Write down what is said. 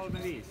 Golden East.